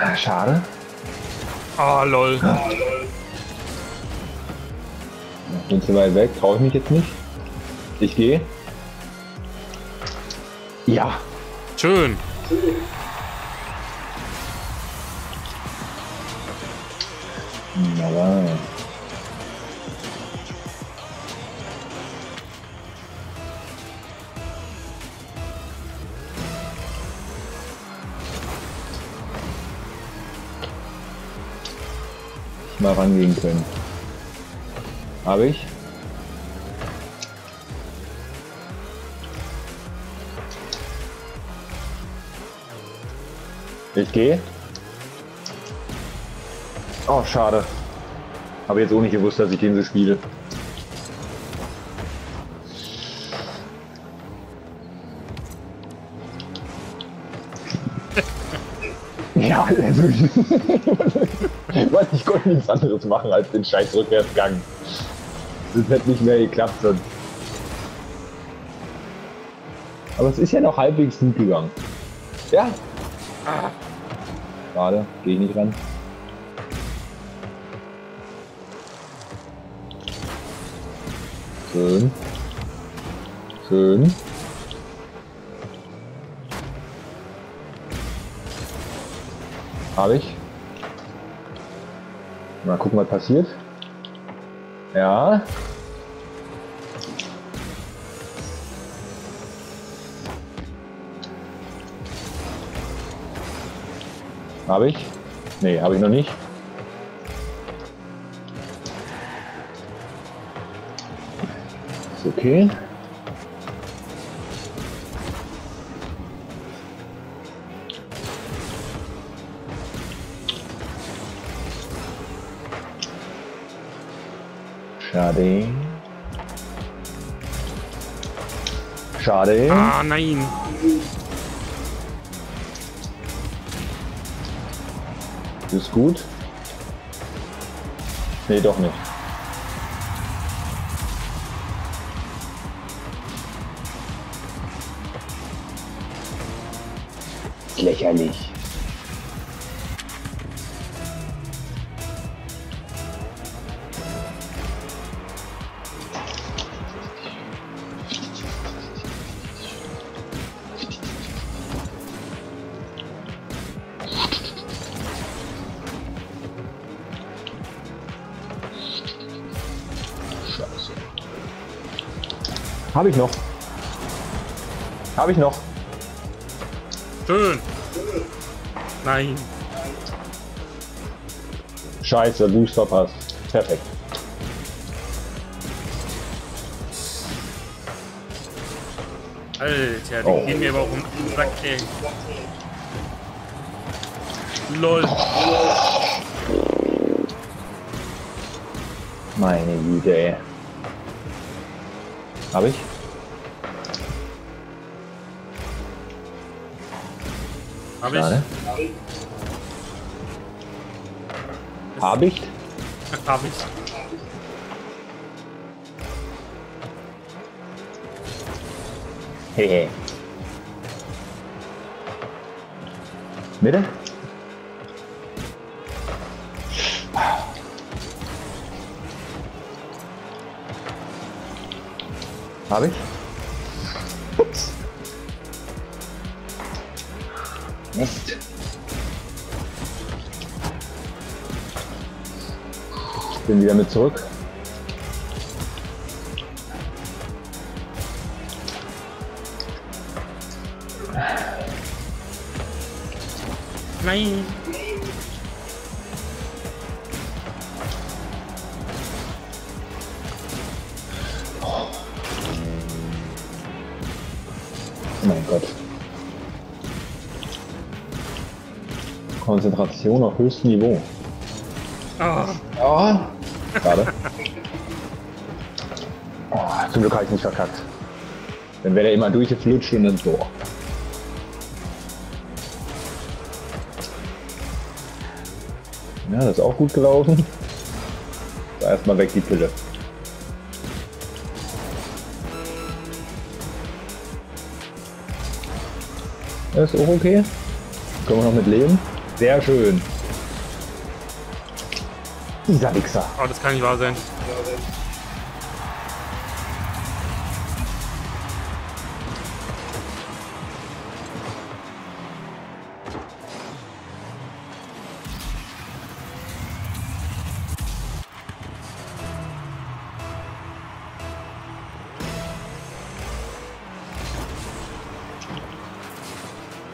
Ah, schade. Ah, lol. Bin zu weit weg, traue ich mich jetzt nicht. Ich gehe. Ja. Schön. Aber mal rangehen können. Habe ich? Ich gehe. Oh, schade. Habe jetzt auch nicht gewusst, dass ich den so spiele. ja, also, ich konnte nichts anderes machen als den scheiß Rückwärtsgang. Das hätte nicht mehr geklappt sonst. Aber es ist ja noch halbwegs gut gegangen. Ja. Ah. Schade, gehe ich nicht ran. Schön. Schön. Habe ich. Mal gucken, was passiert. Ja. Habe ich? Nee, habe ich noch nicht. Ist okay. Schade. Schade. Ah, nein. Ist gut. Nee, doch nicht. Lächerlich. Habe ich noch. Habe ich noch. Schön. Nein. Scheiße, Boost verpasst. Perfekt. Alter, die Oh. gehen mir aber auch um den Sack, ey. Lol. Meine Güte, ey. Habe ich? Hab Schade. ich? Habe ich? Hab ich. Hehe. Mitte? Habe ich? Ups. Mist. Bin wieder mit zurück. Nein. Mein Gott. Konzentration auf höchstem Niveau. Ah, Oh. Schade. Oh, zum Glück habe ich nicht verkackt. Dann wäre der immer durchgeflutscht und dann so. Ja, das ist auch gut gelaufen. So, erstmal weg die Pille. Das ist auch okay. Können wir noch mit leben. Sehr schön. Dieser Wichser. Oh, das kann nicht wahr sein.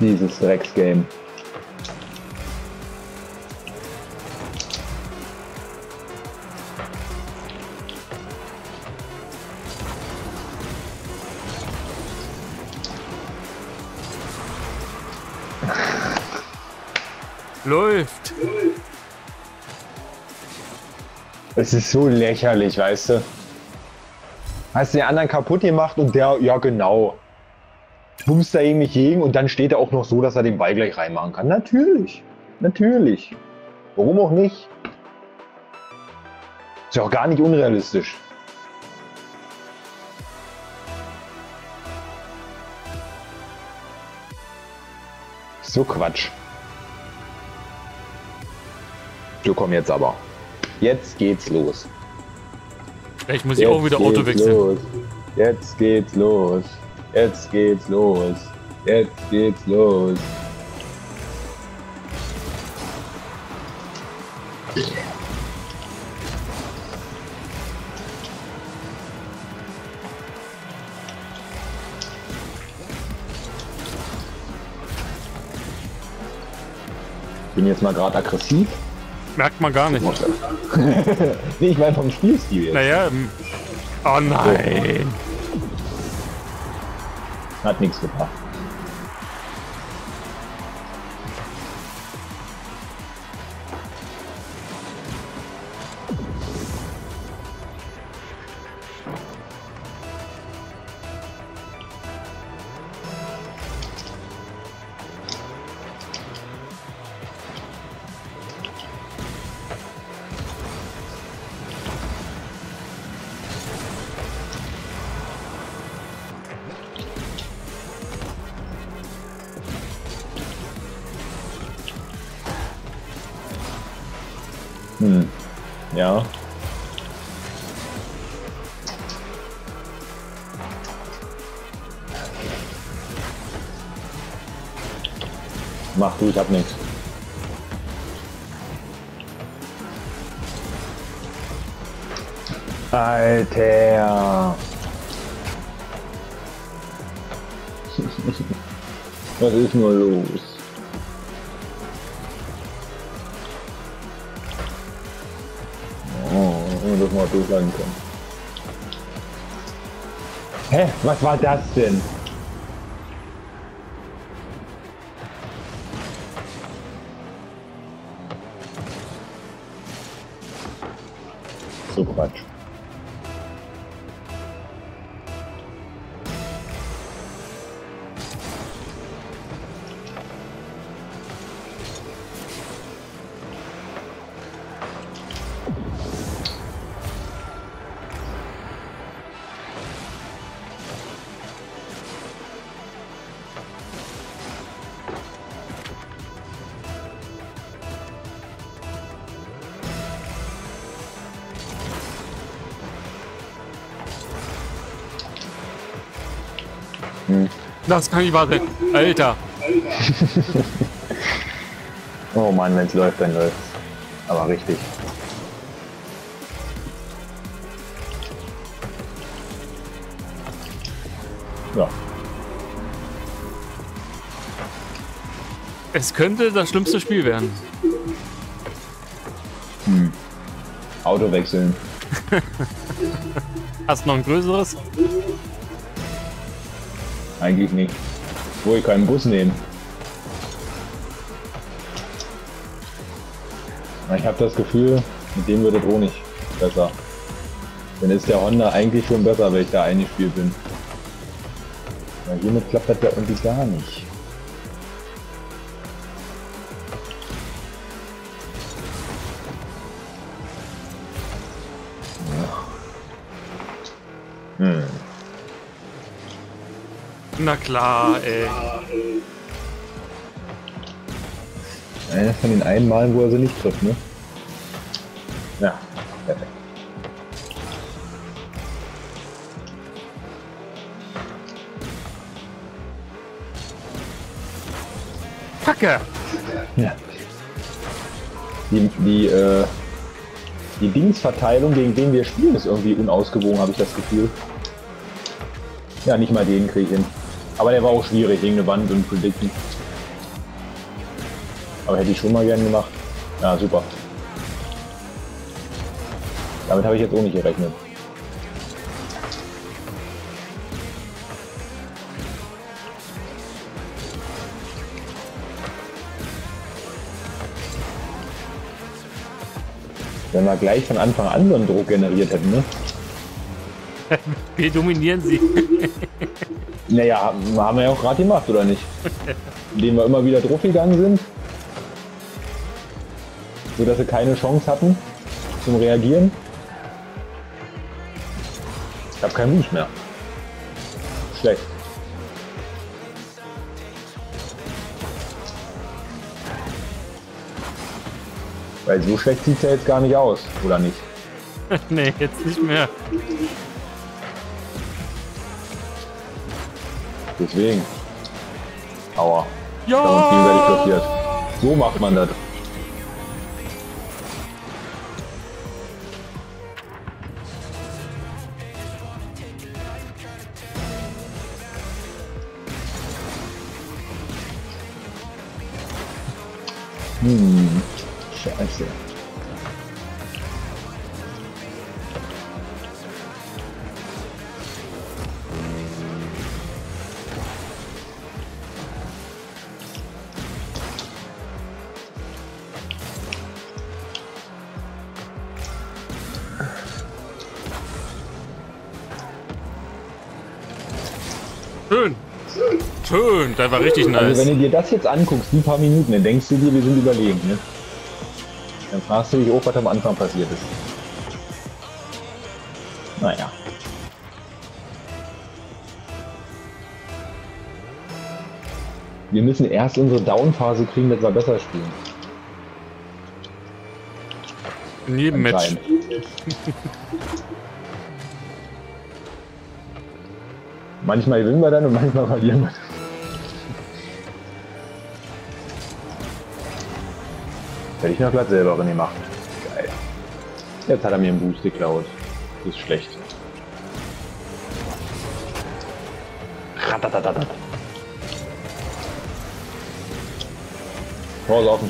Dieses Drecksgame. Läuft. Es ist so lächerlich, weißt du. Hast den anderen kaputt gemacht und der, ja genau. Bumst da irgendwie gegen und dann steht er auch noch so, dass er den Ball gleich reinmachen kann. Natürlich. Natürlich. Warum auch nicht? Ist ja auch gar nicht unrealistisch. So Quatsch. So komm jetzt aber. Jetzt geht's los. Vielleicht muss ich auch wieder Auto wechseln. Los. Jetzt geht's los. Jetzt geht's los. Jetzt geht's los. Bin jetzt mal gerade aggressiv. Merkt man gar nicht. nee, ich meine vom Spielstil jetzt. Naja, ähm, oh nein. Hat nichts gebracht. Hm. Ja. Mach du, ich hab nichts. Alter. Was ist nur los? Das mal durchleiten können. Hä? Was war das denn? So Quatsch. Das kann nicht wahr sein. Alter. Oh Mann, wenn es läuft, dann läuft Aber richtig. Ja. Es könnte das schlimmste Spiel werden. Auto wechseln. Hast du noch ein größeres? Eigentlich nicht. Wo ich keinen Bus nehmen. Ich habe das Gefühl, mit dem wird es auch nicht besser. Dann ist der Honda eigentlich schon besser, wenn ich da eingespielt bin. Na, hiermit klappt das ja irgendwie gar nicht. Ja. Hm. Na klar, ey. Einer von den einen Malen, wo er sie nicht trifft, ne? Ja, perfekt. Kacke! Ja. Die, die, äh, die Dingsverteilung, gegen den wir spielen, ist irgendwie unausgewogen, habe ich das Gefühl. Ja, nicht mal den kriege ich hin. Aber der war auch schwierig, gegen eine Wand und Predicten. Aber hätte ich schon mal gern gemacht. Ja, super. Damit habe ich jetzt auch nicht gerechnet. Wenn wir gleich von Anfang an so einen Druck generiert hätten, ne? Wir dominieren sie. Naja, haben wir ja auch gerade gemacht, oder nicht? Indem wir immer wieder drauf gegangen sind. So dass sie keine Chance hatten zum Reagieren. Ich habe keinen Wunsch mehr. Schlecht. Weil so schlecht sieht es ja jetzt gar nicht aus, oder nicht? nee, jetzt nicht mehr. Deswegen. Aua. Da haben wir uns gegenseitig Ja! blockiert. So macht man das. Hm, scheiße. Schön. Schön, das war richtig Also nice. wenn du dir das jetzt anguckst, die paar Minuten, dann denkst du dir, wir sind überlegen, ne? Dann fragst du dich auch, was am Anfang passiert ist. Naja. Wir müssen erst unsere Down-Phase kriegen, dass wir besser spielen. In jedem Match. manchmal gewinnen wir dann und manchmal verlieren wir. Hätte ich noch glatt selber drin gemacht. Geil. Jetzt hat er mir einen Boost geklaut. Das ist schlecht. Ratatatatat. Tor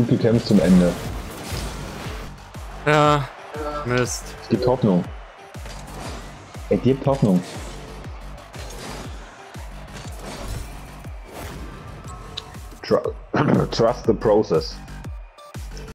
Gut gekämpft zum Ende. Ja, Mist. Es gibt Hoffnung. Es gibt Hoffnung. Tru- Trust the process.